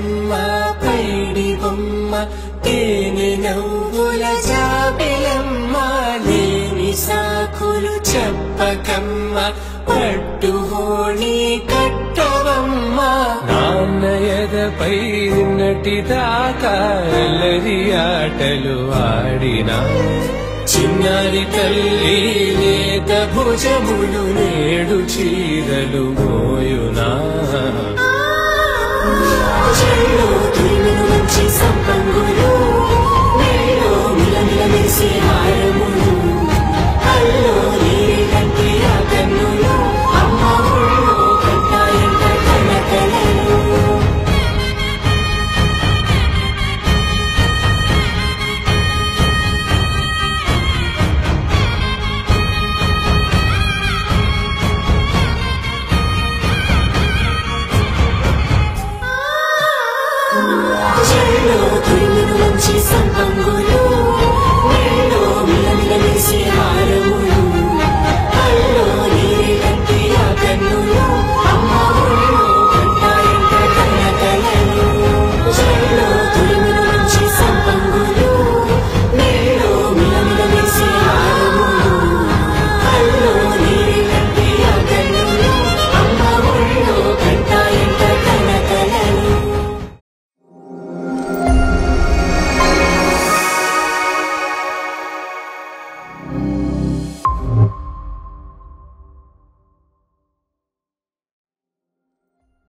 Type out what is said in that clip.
బొమ్మ పైడి బొమ్మ తేనె నవ్వుల జాబిలమ్మ లేని సాకులు చెప్పకమ్మ పట్టు హోణి కట్టవమ్మ. నాన్న ఎదపై ఉన్నటి దాకా అల్లరి ఆటలు ఆడినా. చిన్నారి తల్లి లేత భుజములు నేడు చీరలు మోయునా. సంపంగులు. మెళ్ళో మిలమిల మెరిసే హారం